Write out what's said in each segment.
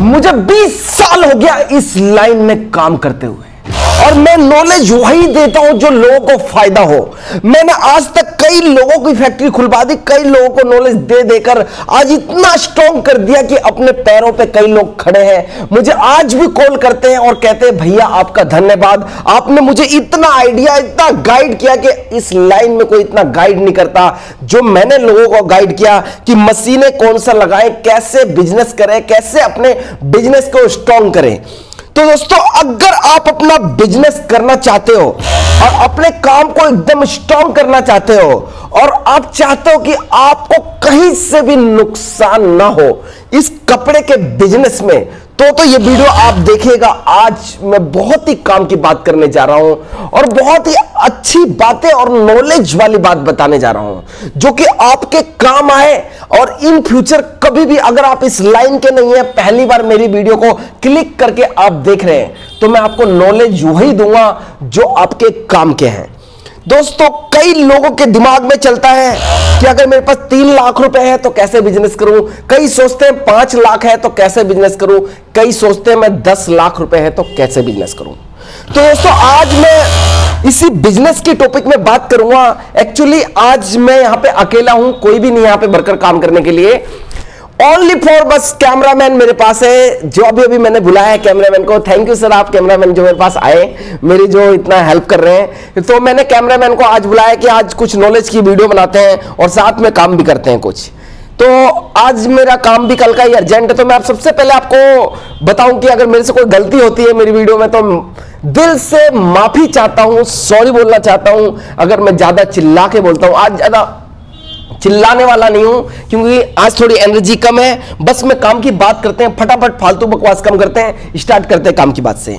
मुझे 20 साल हो गया इस लाइन में काम करते हुए। और मैं नॉलेज वही देता हूँ जो लोगों को फ़ायदा हो। मैंने आज तक कई लोगों की फैक्ट्री खुलवा दी, कई लोगों को नॉलेज दे देकर आज इतना स्ट्रॉन्ग कर दिया कि अपने पैरों पे कई लोग खड़े हैं। मुझे आज भी कॉल करते हैं और कहते हैं, भैया, आपका धन्यवाद। आपने मुझे इतना आइडिया इतना गाइड किया कि इस लाइन में कोई इतना गाइड नहीं करता। जो मैंने लोगों को गाइड किया कि मशीनें कौन सा लगाएँ, कैसे बिज़नेस करें, कैसे अपने बिज़नेस को स्ट्रॉन्ग करें। तो दोस्तों, अगर आप अपना बिज़नेस करना चाहते हो और अपने काम को एकदम स्ट्रॉन्ग करना चाहते हो और आप चाहते हो कि आपको कहीं से भी नुकसान ना हो, इस कपड़े के बिज़नेस में तो तो ये वीडियो आप देखिएगा। आज मैं बहुत ही काम की बात करने जा रहा हूँ और बहुत ही अच्छी बातें और नॉलेज वाली बात बताने जा रहा हूँ, जो कि आपके काम आए और इन फ्यूचर कभी भी अगर आप इस लाइन के नहीं है, पहली बार मेरी वीडियो को क्लिक करके आप देख रहे हैं तो मैं आपको नॉलेज वही दूँगा जो आपके काम के हैं। दोस्तों, कई लोगों के दिमाग में चलता है कि अगर मेरे पास तीन लाख रुपए है तो कैसे बिज़नेस करूँ? कई सोचते हैं पाँच लाख है तो कैसे बिज़नेस करूँ? कई सोचते हैं मैं दस लाख रुपए है तो कैसे बिज़नेस करूँ? तो दोस्तों, आज मैं इसी बिज़नेस की टॉपिक में बात करूँगा। एक्चुअली आज मैं यहाँ पे अकेला हूँ, कोई भी नहीं यहाँ पे बढ़कर काम करने के लिए। ओनली फॉर बस कैमरामैन मेरे पास है। जो अभी अभी मैंने बुलाया है कैमरामैन को। थैंक यू सर आप कैमरामैन जो मेरे पास आए, मेरी जो इतना हेल्प कर रहे हैं। तो मैंने कैमरामैन को आज बुलाया कि आज कुछ नॉलेज की वीडियो बनाते हैं और साथ में काम भी करते हैं कुछ। तो आज मेरा काम भी कल का ही अर्जेंट है। तो मैं आप सबसे पहले आपको बताऊँ कि अगर मेरे से कोई गलती होती है मेरी वीडियो में तो दिल से माफ़ी चाहता हूँ सॉरी बोलना चाहता हूँ। अगर मैं ज़्यादा चिल्ला के बोलता हूँ, आज ज़्यादा चिल्लाने वाला नहीं हूँ, क्योंकि आज थोड़ी एनर्जी कम है। बस में काम की बात करते हैं, फटाफट फालतू बकवास कम करते हैं स्टार्ट करते हैं काम की बात से।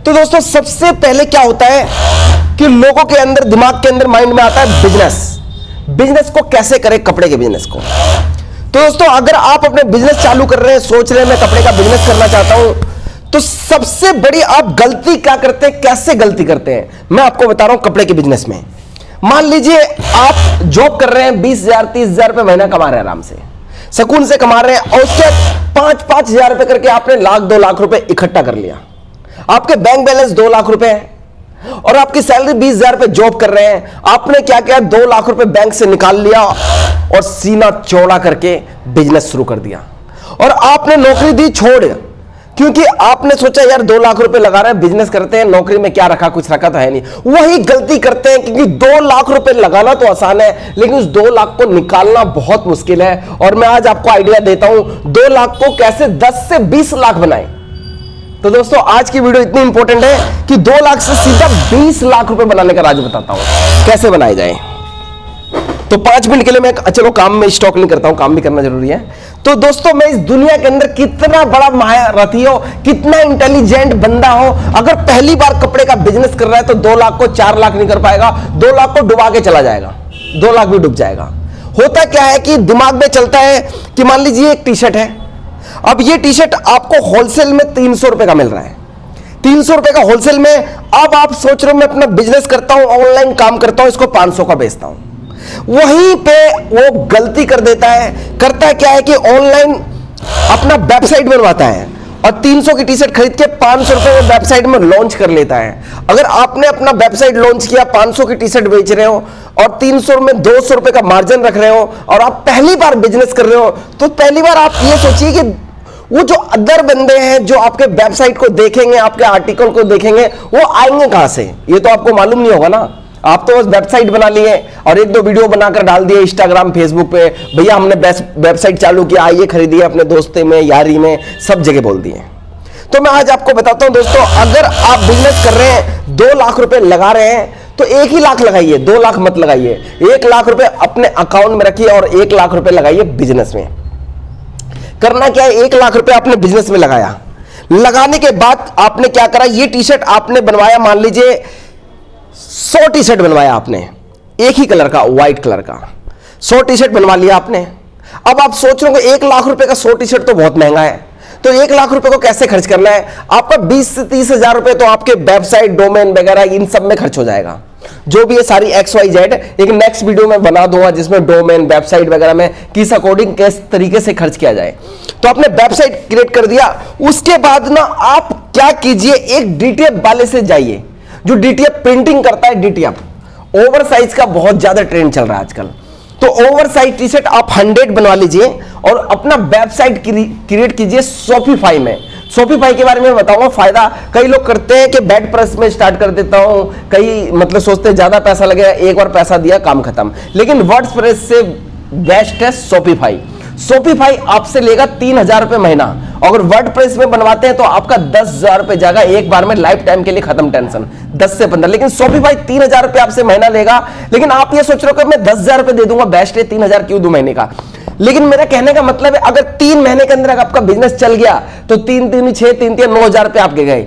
तो दोस्तों, सबसे पहले क्या होता है कि लोगों के अंदर, दिमाग के अंदर माइंड में आता है बिज़नेस बिज़नेस को कैसे करें? कपड़े के बिज़नेस को। तो दोस्तों, अगर आप अपने बिज़नेस चालू कर रहे हैं, सोच रहे हैं, मैं कपड़े का बिज़नेस करना चाहता हूँ तो सबसे बड़ी आप गलती क्या करते हैं? कैसे गलती करते हैं? मैं आपको बता रहा हूँ कपड़े के बिज़नेस में। मान लीजिए आप जॉब कर रहे हैं, बीस हज़ार, तीस हज़ार रुपए महीना कमा रहे हैं आराम से। सुकून से कमा रहे हैं, और उसके पाँच पाँच हज़ार रुपए करके आपने लाख, दो लाख रुपए इकट्ठा कर लिया। आपके बैंक बैलेंस दो लाख रुपए है, और आपकी सैलरी बीस हज़ार रुपए जॉब कर रहे हैं। आपने क्या किया दो लाख रुपए बैंक से निकाल लिया, और सीना चौड़ा करके बिज़नेस शुरू कर दिया। और आपने नौकरी दी, छोड़। क्योंकि आपने सोचा, यार, दो लाख रुपए लगा रहे हैं बिज़नेस करते हैं, नौकरी में क्या रखा, कुछ रखा तो है नहीं। वही गलती करते हैं, क्योंकि दो लाख रुपए लगाना तो आसान है, लेकिन उस दो लाख को निकालना बहुत मुश्किल है। और मैं आज आपको आइडिया देता हूँ, दो लाख को कैसे दस से बीस लाख बनाए। तो दोस्तों, आज की वीडियो इतनी इंपॉर्टेंट है कि दो लाख से सीधा बीस लाख रुपए बनाने का राज बताता हूँ, कैसे बनाए जाए। तो पाँच मिनट के लिए मैं चलो काम में स्टॉक नहीं करता हूँ, काम भी करना ज़रूरी है। तो दोस्तों, मैं इस दुनिया के अंदर कितना बड़ा महारथी हो, कितना इंटेलिजेंट बंदा हो, अगर पहली बार कपड़े का बिज़नेस कर रहा है तो दो लाख को चार लाख नहीं कर पाएगा, दो लाख को डुबा के चला जाएगा, दो लाख भी डूब जाएगा। होता क्या है कि दिमाग में चलता है कि मान लीजिए एक टी शर्ट है, अब ये टी शर्ट आपको होलसेल में तीन सौ रुपए का मिल रहा है। तीन सौ रुपए का होलसेल में, अब आप सोच रहे हो मैं अपना बिज़नेस करता हूँ ऑनलाइन काम करता हूँ, इसको पाँच सौ का बेचता हूँ। वहीं पे वो गलती कर देता है। करता है क्या है कि ऑनलाइन अपना वेबसाइट बनवाता है और 300 की टी शर्ट खरीद के पाँच सौ रुपए वेबसाइट में लॉन्च कर लेता है। अगर आपने अपना वेबसाइट लॉन्च किया 500 की टी शर्ट बेच रहे हो और 300 में 200 रुपए का मार्जिन रख रहे हो और आप पहली बार बिज़नेस कर रहे हो तो पहली बार आप ये सोचिए कि वो जो अदर बंदे हैं जो आपके वेबसाइट को देखेंगे, आपके आर्टिकल को देखेंगे, वो आएँगे कहाँ से? ये तो आपको मालूम नहीं होगा ना। आप तो बस वेबसाइट बना लिए और एक दो वीडियो बनाकर डाल दिए इंस्टाग्राम फेसबुक पे। भैया, हमने वेबसाइट चालू किया, आइए खरीदिए अपने दोस्ते में, यारी में, सब जगह बोल दिए। तो मैं आज आपको बताता हूँ दोस्तों, अगर आप बिज़नेस कर रहे हैं, दो लाख रुपए लगा रहे हैं तो एक ही लाख लगाइए, दो लाख मत लगाइए। एक लाख रुपए अपने अकाउंट में रखिए और एक लाख रुपए लगाइए बिज़नेस में। करना क्या है? एक लाख रुपए आपने बिज़नेस में लगाया। लगाने के बाद आपने क्या करा? ये टी शर्ट आपने बनवाया, मान लीजिए सौ टी शर्ट बनवाया आपने। एक ही कलर का व्हाइट कलर का। सौ टी शर्ट बनवा लिया आपने। अब आप सोच रहे हो एक लाख रुपए का सौ टी शर्ट तो बहुत महँगा है। तो एक लाख रुपए को कैसे खर्च करना है? आपका बीस से तीस हज़ार रुपए तो आपके वेबसाइट डोमेन वगैरह, इन सब में खर्च हो जाएगा। जो भी है सारी एक्स वाई जेड एक नेक्स्ट वीडियो में बना दूँगा, जिसमें डोमेन वेबसाइट वगैरह में किस अकॉर्डिंग किस तरीके से खर्च किया जाए। तो आपने वेबसाइट क्रिएट कर दिया। उसके बाद ना आप क्या कीजिए, एक डिटेल वाले से जाइए। जो डीटीएफ प्रिंटिंग करता है डीटीएफ ओवर साइज़ का बहुत ज़्यादा ट्रेंड चल रहा है आजकल। तो ओवर साइज़ टी शर्ट आप हंड्रेड बनवा लीजिए और अपना वेबसाइट क्रिएट कीजिए सोफीफाई में। सोफीफाई के बारे में बताऊँगा, फ़ायदा कई लोग करते हैं कि बेड प्रेस में स्टार्ट कर देता हूँ, कई मतलब सोचते हैं ज़्यादा पैसा लगेगा, एक बार पैसा दिया, काम खत्म। लेकिन वर्ड प्रेस से बेस्ट है सोफीफाई सोफीफाई आपसे लेगा तीन हज़ार रुपए महीना। अगर वर्ड प्रेस में बनवाते हैं तो आपका दस हज़ार रुपए जाएगा, एक बार में लाइफ टाइम के लिए खत्म टेंशन दस से पंद्रह, लेकिन सोफीफाई तीन हज़ार रुपए आपसे महीना लेगा। लेकिन आप ये सोच रहे हो कि मैं दस हज़ार रुपए दे दूँगा बेस्ट है तीन हज़ार, क्यों दू महीने का? लेकिन मेरा कहने का मतलब है, अगर तीन महीने के अंदर आपका बिज़नेस चल गया तो तीन तीन, छह, तीन तीन, नौ हज़ार रुपए आपके गए।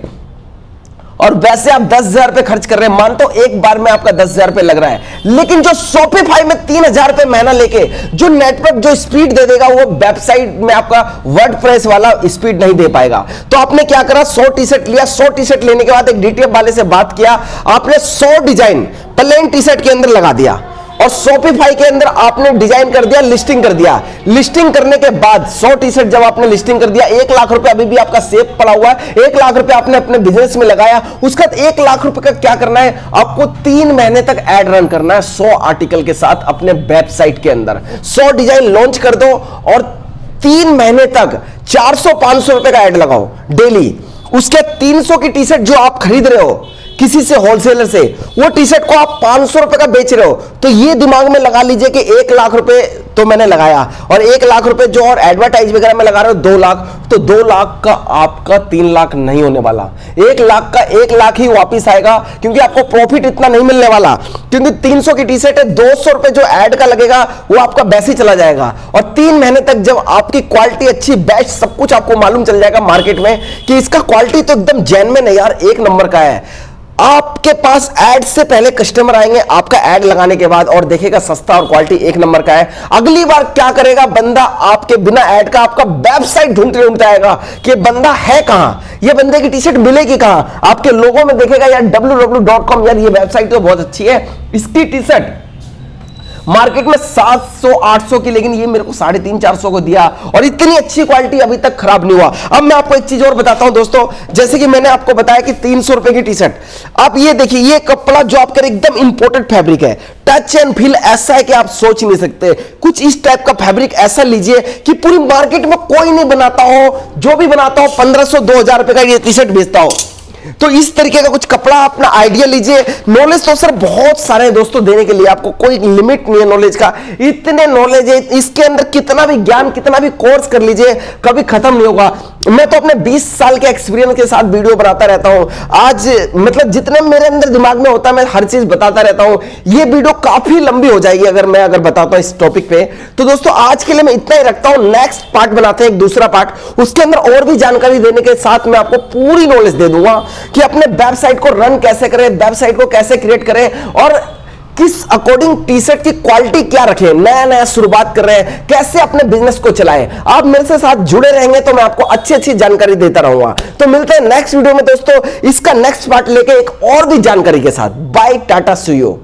और वैसे आप दस हज़ार रुपए खर्च कर रहे हैं मान तो एक बार में आपका दस हज़ार रुपए लग रहा है। लेकिन जो शॉपिफाई में तीन हज़ार रुपए महीना लेके, जो नेटवर्क जो स्पीड दे देगा, वो वेबसाइट में आपका वर्ड प्रेस वाला स्पीड नहीं दे पाएगा। तो आपने क्या करा? सौ टी शर्ट लिया। सौ टी शर्ट लेने के बाद एक डीटीएफ वाले से बात किया। आपने सौ डिज़ाइन प्लेन टी शर्ट के अंदर लगा दिया। और शॉपिफाई के अंदर आपने डिज़ाइन कर दिया लिस्टिंग कर दिया। लिस्टिंग करने के बाद 100 टी शर्ट जब आपने लिस्टिंग कर दिया, एक लाख रुपए अभी भी आपका सेफ़ पड़ा हुआ है। एक लाख रुपए आपने अपने बिज़नेस में लगाया। उसका एक लाख रुपए का क्या करना है? आपको तीन महीने तक एड रन करना है सौ आर्टिकल के साथ अपने वेबसाइट के अंदर। सौ डिज़ाइन लॉन्च कर दो और तीन महीने तक चार सौ पाँच सौ रुपए का एड लगाओ डेली उसके 300 की टी शर्ट जो आप खरीद रहे हो किसी से होलसेलर से, वो टी शर्ट को आप पाँच सौ रुपए का बेच रहे हो तो ये दिमाग में लगा लीजिए कि एक लाख रुपए तो मैंने लगाया, और एक लाख रुपए जो और एडवर्टाइज वगैरह में लगा रहे हो, दो लाख तो दो लाख का आपका तीन लाख नहीं होने वाला। एक लाख का एक लाख ही वापिस आएगा, क्योंकि आपको प्रॉफिट इतना नहीं मिलने वाला। क्योंकि तीन सौ की टी शर्ट है, दो सौ रुपए जो एड का लगेगा, वो आपका वैसे चला जाएगा। और तीन महीने तक जब आपकी क्वालिटी अच्छी बेस्ट सब कुछ आपको मालूम चल जाएगा मार्केट में, कि इसका क्वालिटी तो एकदम जैनमेन है यार, एक नंबर का है। आपके पास एड से पहले कस्टमर आएँगे, आपका एड लगाने के बाद और देखेगा सस्ता और क्वालिटी एक नंबर का है। अगली बार क्या करेगा? बंदा आपके बिना एड का, आपका वेबसाइट ढूंढते ढूंढते आएगा कि बंदा है कहाँ? ये बंदे की टी शर्ट मिलेगी कहाँ? आपके लोगों में देखेगा, यार डब्ल्यू यार, ये वेबसाइट तो बहुत अच्छी है। इसकी टी शर्ट मार्केट में 700 800 की, लेकिन ये मेरे को साढ़े तीन, चार को दिया और इतनी अच्छी क्वालिटी अभी तक खराब नहीं हुआ। अब मैं आपको एक चीज़ और बताता हूँ दोस्तों, जैसे कि मैंने आपको बताया कि तीन सौ रुपए की टी शर्ट आप ये देखिए, ये कपड़ा जो आपका एकदम इंपोर्टेड फैब्रिक है। टच एंड फील ऐसा है कि आप सोच नहीं सकते। कुछ इस टाइप का फैब्रिक ऐसा लीजिए कि पूरी मार्केट में कोई नहीं बनाता हो, जो भी बनाता हो, पंद्रह सौ, दो हज़ार रुपए का ये टी शर्ट बेचता हो। तो इस तरीके का कुछ कपड़ा अपना आइडिया लीजिए। नॉलेज तो सर बहुत सारे दोस्तों देने के लिए। आपको कोई लिमिट नहीं है नॉलेज का। इतने नॉलेज है, इसके अंदर कितना भी ज्ञान, कितना भी कोर्स कर लीजिए, कभी खत्म नहीं होगा। मैं तो अपने 20 साल के एक्सपीरियंस के साथ वीडियो बनाता रहता हूँ। आज मतलब जितने मेरे अंदर दिमाग में होता है, मैं हर चीज़ बताता रहता हूँ। ये वीडियो काफ़ी लंबी हो जाएगी अगर मैं अगर बताता हूँ इस टॉपिक पे। तो दोस्तों, आज के लिए मैं इतना ही रखता हूँ। नेक्स्ट पार्ट बनाते हैं, एक दूसरा पार्ट उसके अंदर और भी जानकारी देने के साथ मैं आपको पूरी नॉलेज दे दूँगा। कि अपने वेबसाइट को रन कैसे करें, वेबसाइट को कैसे क्रिएट करें और किस अकॉर्डिंग टी शर्ट की क्वालिटी क्या रखें नया नया शुरुआत कर रहे हैं, कैसे अपने बिज़नेस को चलाएँ। आप मेरे से साथ जुड़े रहेंगे तो मैं आपको अच्छी अच्छी जानकारी देता रहूँगा। तो मिलते हैं नेक्स्ट वीडियो में दोस्तों, इसका नेक्स्ट पार्ट लेके एक और भी जानकारी के साथ। बाय टाटा सुयो